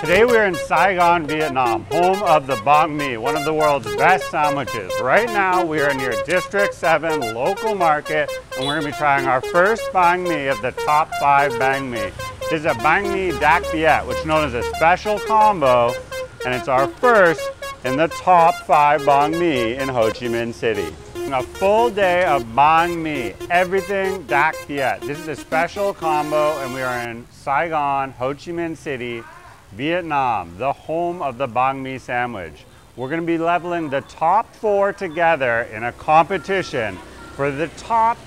Today we're in Saigon, Vietnam, home of the banh mi, one of the world's best sandwiches. Right now we are near District 7 local market and we're going to be trying our first banh mi of the top five banh mi. This is a banh mi dac biet, which is known as a special combo, and it's our first in the top five banh mi in Ho Chi Minh City. A full day of banh mi, everything dac biet. This is a special combo and we are in Saigon, Ho Chi Minh City, Vietnam, the home of the banh mi sandwich. We're gonna be leveling the top four together in a competition for the top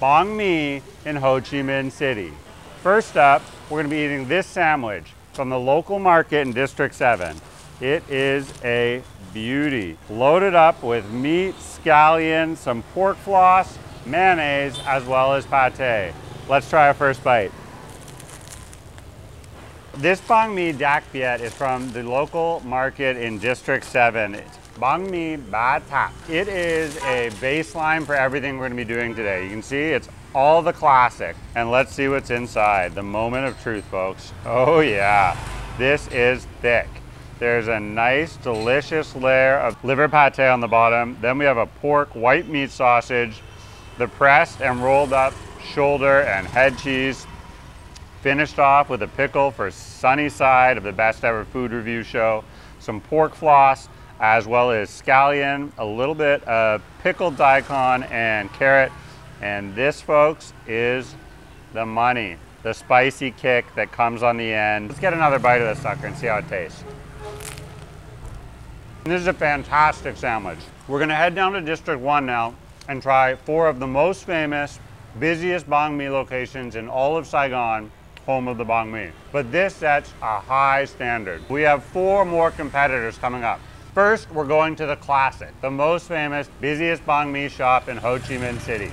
banh mi in Ho Chi Minh City. First up, we're gonna be eating this sandwich from the local market in District 7. It is a beauty. Loaded up with meat, scallion, some pork floss, mayonnaise, as well as pate. Let's try our first bite. This banh mi dac biet is from the local market in District 7. It's mi Ba Tap. It is a baseline for everything we're gonna be doing today. You can see it's all the classic. And let's see what's inside. The moment of truth, folks. Oh yeah, this is thick. There's a nice, delicious layer of liver pate on the bottom. Then we have a pork white meat sausage, the pressed and rolled up shoulder and head cheese, finished off with a pickle for Sonny Side of the best ever food review show, some pork floss, as well as scallion, a little bit of pickled daikon and carrot. And this, folks, is the money, the spicy kick that comes on the end. Let's get another bite of this sucker and see how it tastes. This is a fantastic sandwich. We're gonna head down to District 1 now and try four of the most famous, busiest banh mi locations in all of Saigon, home of the banh mi. But this sets a high standard. We have four more competitors coming up. First, we're going to the classic, the most famous, busiest banh mi shop in Ho Chi Minh City,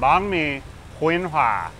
Banh Mi Huynh Hoa.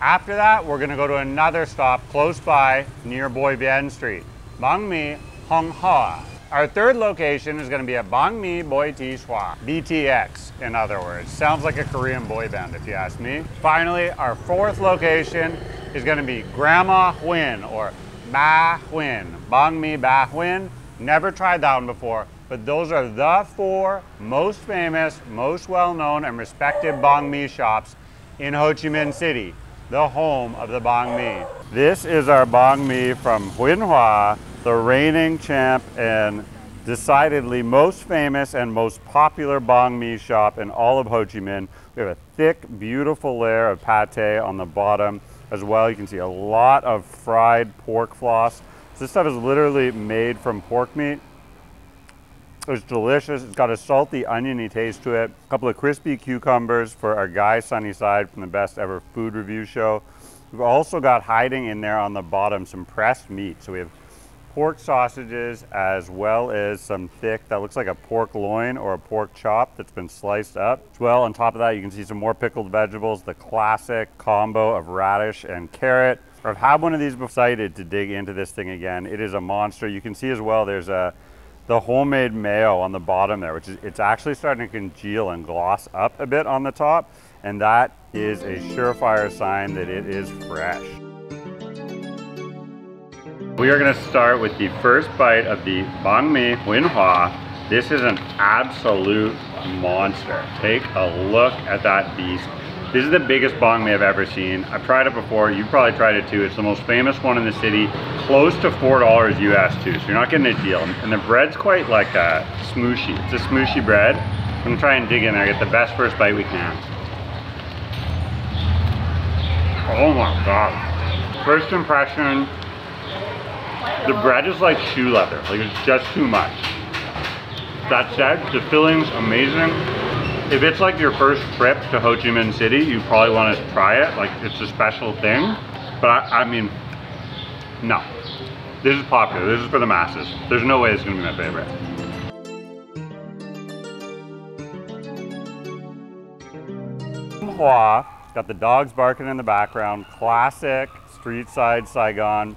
After that, we're gonna go to another stop close by near Bui Vien Street, Banh Mi Hong Hoa. Our third location is going to be at Banh Mi Bui Thi Xuan, BTX in other words. Sounds like a Korean boy band if you ask me. Finally, our fourth location is going to be Grandma Huynh or Ba Huynh, Banh Mi Ba Huynh. Never tried that one before, but those are the four most famous, most well-known and respected banh mi shops in Ho Chi Minh City, the home of the banh mi. This is our banh mi from Huynh Hoa, the reigning champ and decidedly most famous and most popular banh mi shop in all of Ho Chi Minh. We have a thick, beautiful layer of pate on the bottom as well. You can see a lot of fried pork floss. This stuff is literally made from pork meat. It's delicious. It's got a salty, oniony taste to it. A couple of crispy cucumbers for our guy Sonny Side from the best ever food review show. We've also got hiding in there on the bottom some pressed meat. So we have pork sausages as well as some thick, that looks like a pork loin or a pork chop that's been sliced up. As well, on top of that, you can see some more pickled vegetables, the classic combo of radish and carrot. I've had one of these before. excited to dig into this thing again. It is a monster. You can see as well, there's a the homemade mayo on the bottom there, which is, it's actually starting to congeal and gloss up a bit on the top. And that is a surefire sign that it is fresh. We are gonna start with the first bite of the banh mi Hoa. This is an absolute monster. Take a look at that beast. This is the biggest banh mi I've ever seen. I've tried it before, you've probably tried it too. It's the most famous one in the city, close to $4 US too, so you're not getting a deal. And the bread's quite like a smooshy. It's a smooshy bread. I'm gonna try and dig in there, get the best first bite we can. Oh my God. First impression, the bread is like shoe leather, like it's just too much. That said, the filling's amazing. If it's like your first trip to Ho Chi Minh City, you probably want to try it, like it's a special thing. But I, I mean, no. This is popular, this is for the masses. There's no way it's gonna be my favorite. Got the dogs barking in the background, classic street side Saigon.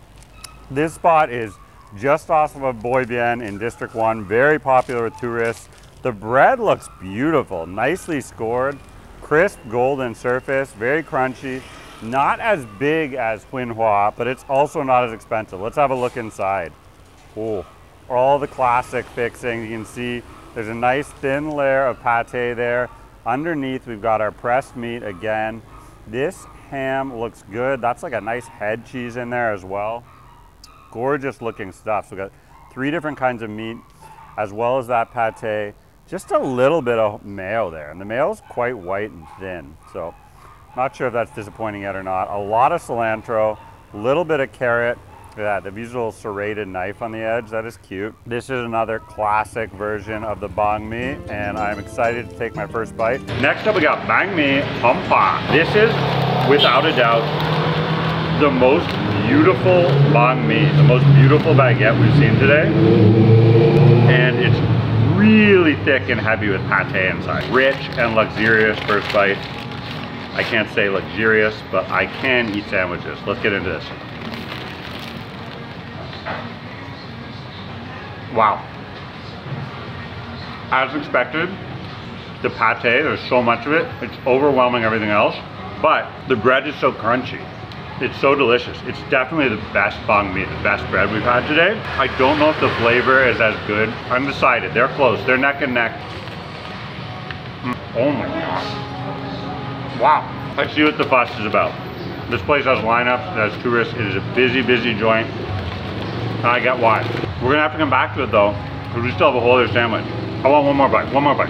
This spot is just off of Bui Vien in District 1, very popular with tourists. The bread looks beautiful, nicely scored, crisp golden surface, very crunchy. Not as big as Huynh Hoa, but it's also not as expensive. Let's have a look inside. Oh, all the classic fixing. You can see there's a nice thin layer of pate there. Underneath, we've got our pressed meat again. This ham looks good. That's like a nice head cheese in there as well. Gorgeous looking stuff. So we've got three different kinds of meat, as well as that pate. Just a little bit of mayo there. And the mayo is quite white and thin. So not sure if that's disappointing yet or not. A lot of cilantro, a little bit of carrot. Yeah, they've used a little serrated knife on the edge. That is cute. This is another classic version of the banh mi, and I'm excited to take my first bite. Next up, we got banh mi hom pha. This is, without a doubt, the most beautiful banh mi, the most beautiful baguette we've seen today. And it's really thick and heavy with pate inside. Rich and luxurious first bite. I can't say luxurious, but I can eat sandwiches. Let's get into this. Wow. As expected, the pate, there's so much of it, it's overwhelming everything else, but the bread is so crunchy. It's so delicious. It's definitely the best banh mi, the best bread we've had today. I don't know if the flavor is as good. I'm decided. They're close. They're neck and neck. Mm. Oh my god. Wow. Let's see what the fuss is about. This place has lineups, it has tourists. It is a busy, busy joint. I get why. We're gonna have to come back to it though, because we still have a whole other sandwich. I want one more bite, one more bite.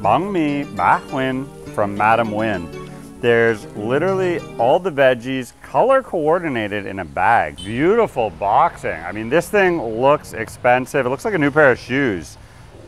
Banh mi Ba Huynh from Madam Nguyen. There's literally all the veggies color coordinated in a bag. Beautiful boxing. I mean, this thing looks expensive. It looks like a new pair of shoes.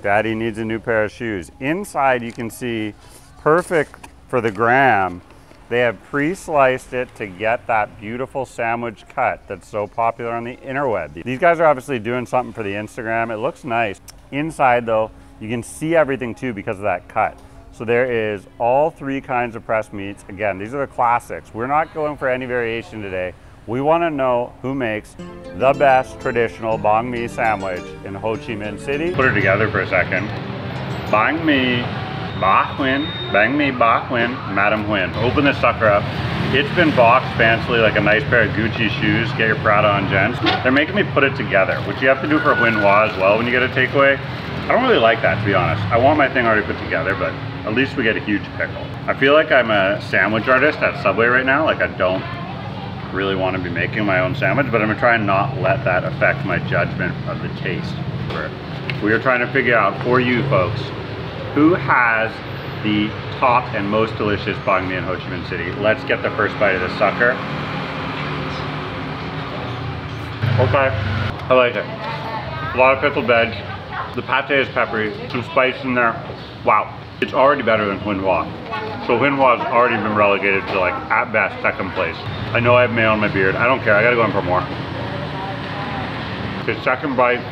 Daddy needs a new pair of shoes. Inside you can see perfect for the gram they have pre-sliced it to get that beautiful sandwich cut that's so popular on the interweb. These guys are obviously doing something for the Instagram. It looks nice. Inside though, you can see everything too because of that cut. So there is all three kinds of pressed meats. Again, these are the classics. We're not going for any variation today. We want to know who makes the best traditional banh mi sandwich in Ho Chi Minh City. Put it together for a second. Banh mi Ba Huynh, Banh Mi Ba Huynh, Madam Nguyen. Open this sucker up. It's been boxed fancily like a nice pair of Gucci shoes. Get your Prada on, gents. They're making me put it together, which you have to do for Huynh Hoa as well when you get a takeaway. I don't really like that, to be honest. I want my thing already put together, but at least we get a huge pickle. I feel like I'm a sandwich artist at Subway right now. Like I don't really want to be making my own sandwich, but I'm gonna try and not let that affect my judgment of the taste. We are trying to figure out for you folks, who has the top and most delicious banh mi in Ho Chi Minh City. Let's get the first bite of this sucker. Okay, I like it. A lot of pickled veg. The pate is peppery, some spice in there. Wow, it's already better than Huynh Hoa. So Huynh Hoa has already been relegated to like, at best, second place. I know I have mayo on my beard. I don't care, I gotta go in for more. Okay, second bite.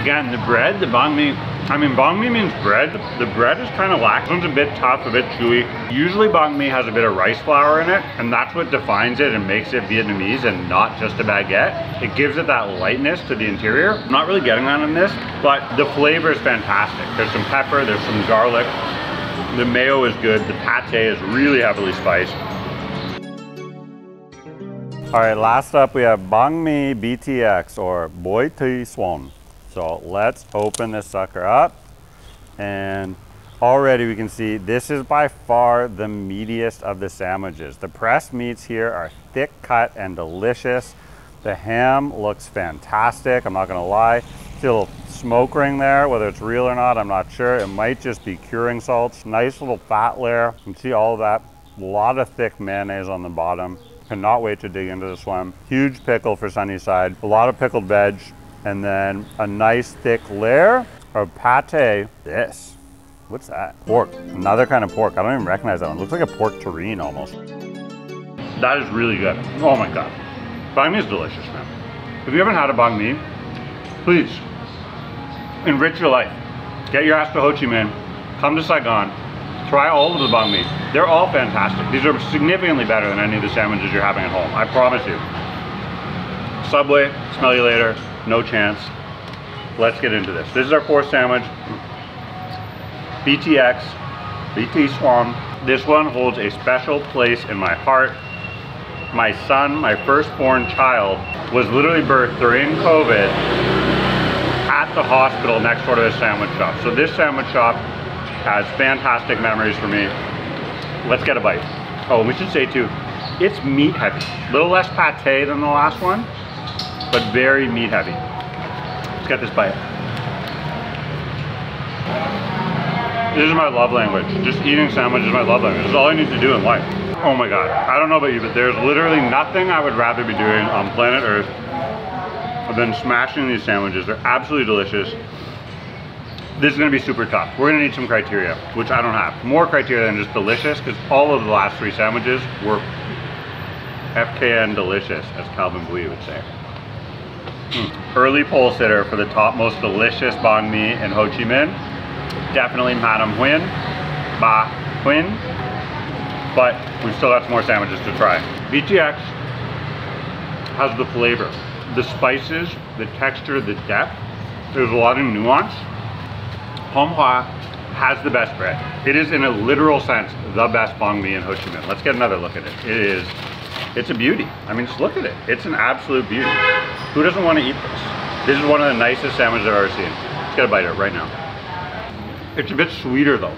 Again, the bread, the banh mi, I mean, banh mi means bread. The bread is kind of lax. It's a bit tough, a bit chewy. Usually banh mi has a bit of rice flour in it, and that's what defines it and makes it Vietnamese and not just a baguette. It gives it that lightness to the interior. I'm not really getting that in this, but the flavor is fantastic. There's some pepper, there's some garlic. The mayo is good. The pate is really heavily spiced. All right, last up we have Banh Mi BTX or Bui Thi Xuan. So let's open this sucker up and already we can see this is by far the meatiest of the sandwiches. The pressed meats here are thick cut and delicious. The ham looks fantastic, I'm not gonna lie. See a little smoke ring there, whether it's real or not, I'm not sure. It might just be curing salts. Nice little fat layer. You can see all that. A lot of thick mayonnaise on the bottom. Cannot wait to dig into this one. Huge pickle for Sonny Side. A lot of pickled veg and then a nice thick layer of pate. This, what's that? Pork, another kind of pork. I don't even recognize that one. Looks like a pork terrine almost. That is really good. Oh my God. Banh mi is delicious, man. If you haven't had a banh mi, please enrich your life. Get your ass to Ho Chi Minh, come to Saigon, try all of the banh mi. They're all fantastic. These are significantly better than any of the sandwiches you're having at home. I promise you. Subway, smell you later no chance. Let's get into this. This is our fourth sandwich. BTX, BT Swan. This one holds a special place in my heart. My son, my firstborn child, was literally birthed during COVID at the hospital next door to this sandwich shop. So this sandwich shop has fantastic memories for me. Let's get a bite. Oh, we should say too, it's meat heavy. A little less pate than the last one, but very meat heavy. Let's get this bite. This is my love language. Just eating sandwiches is my love language. This is all I need to do in life. Oh my God. I don't know about you, but there's literally nothing I would rather be doing on planet Earth than smashing these sandwiches. They're absolutely delicious. This is gonna be super tough. We're gonna need some criteria, which I don't have. More criteria than just delicious, because all of the last three sandwiches were FKN delicious, as Calvin Bui would say. Mm. Early pole sitter for the top most delicious banh mi in Ho Chi Minh. Definitely Madam Huynh, Ba Huynh. But we've still got some more sandwiches to try. BTX has the flavor, the spices, the texture, the depth. There's a lot of nuance. Hong Hoa has the best bread. It is in a literal sense the best banh mi in Ho Chi Minh. Let's get another look at it. It is it's a beauty. I mean, just look at it. It's an absolute beauty. Who doesn't want to eat this? This is one of the nicest sandwiches I've ever seen. Let's get a bite of it right now. It's a bit sweeter though.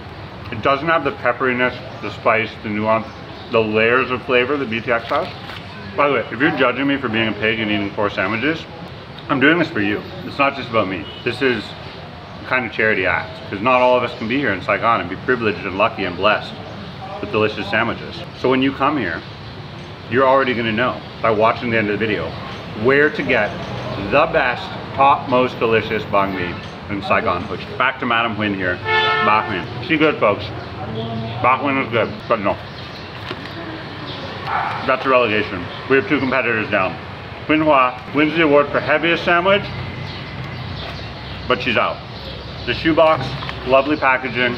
It doesn't have the pepperiness, the spice, the nuance, the layers of flavor the BTX has. By the way, if you're judging me for being a pig and eating four sandwiches, I'm doing this for you. It's not just about me. This is kind of charity act because not all of us can be here in Saigon and be privileged and lucky and blessed with delicious sandwiches. So when you come here, you're already gonna know by watching the end of the video where to get the best, top, most delicious banh mi in Saigon. Which back to Madam Huynh here, Ba Huynh. She good, folks. Ba Huynh is good, but no. That's a relegation. We have two competitors down. Huynh Hoa wins the award for heaviest sandwich, but she's out. The shoebox, lovely packaging.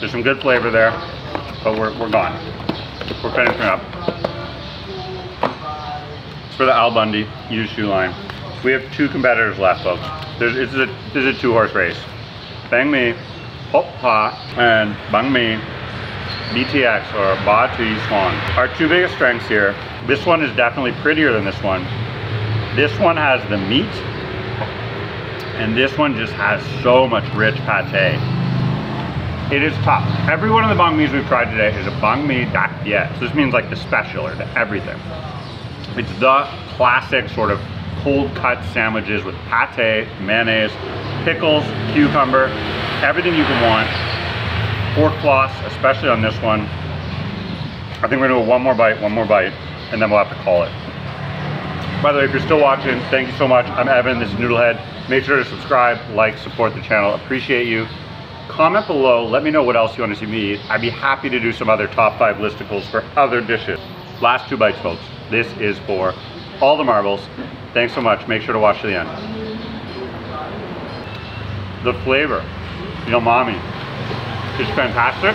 There's some good flavor there, but we're, we're gone. We're finishing up for the Al Bundy used shoe line. We have two competitors left, folks. There's, this, is a, a two-horse race. Banh Mi, Hop Pa, and Banh Mi BTX, or Ba Tui Swan. Our two biggest strengths here, this one is definitely prettier than this one. This one has the meat, and this one just has so much rich pate. It is tough. Every one of the banh mi's we've tried today is a banh mi dac biet. So this means like the special or the everything. It's the classic sort of cold cut sandwiches with pate, mayonnaise, pickles, cucumber, everything you can want. Pork floss, especially on this one. I think we're gonna do one more bite, one more bite, and then we'll have to call it. By the way, if you're still watching, thank you so much. I'm Evan, this is Noodlehead. Make sure to subscribe, like, support the channel. Appreciate you. Comment below, let me know what else you want to see me eat. I'd be happy to do some other top five listicles for other dishes. Last two bites, folks. This is for all the marbles. Thanks so much. Make sure to watch to the end. The flavor, the umami, is fantastic.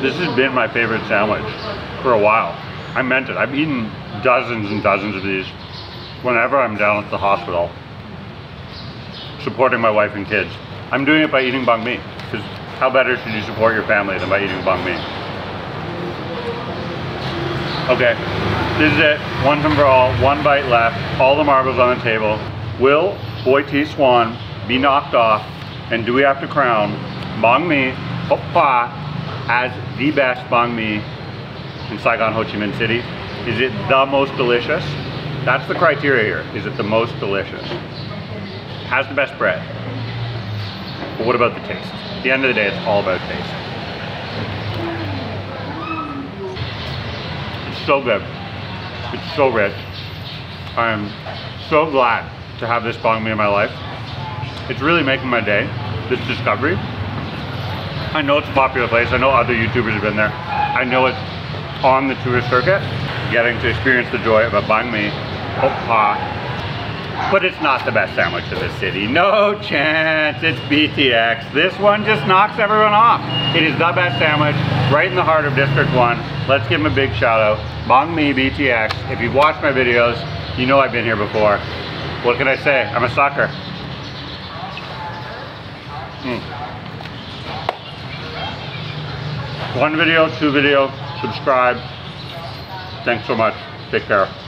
This has been my favorite sandwich for a while. I meant it. I've eaten dozens and dozens of these whenever I'm down at the hospital supporting my wife and kids. I'm doing it by eating banh mi because how better should you support your family than by eating banh mi? Okay, this is it. One time for all, one bite left, all the marbles on the table. Will Bui Thi Xuan be knocked off and do we have to crown Banh Mi Hop Pa as the best banh mi in Saigon, Ho Chi Minh City? Is it the most delicious? That's the criteria here. Is it the most delicious? Has the best bread. But what about the taste? At the end of the day, it's all about taste. It's so good. It's so rich. I'm so glad to have this banh me in my life. It's really making my day, this discovery. I know it's a popular place. I know other YouTubers have been there. I know it's on the tourist circuit. Getting to experience the joy of a banh mi, pa, but it's not the best sandwich of the city. No chance, it's BTX. This one just knocks everyone off. It is the best sandwich right in the heart of District 1. Let's give them a big shout out. Banh Mi BTX. If you've watched my videos, you know I've been here before. What can I say? I'm a sucker. Hmm. One video, two video, subscribe. Thanks so much. Take care.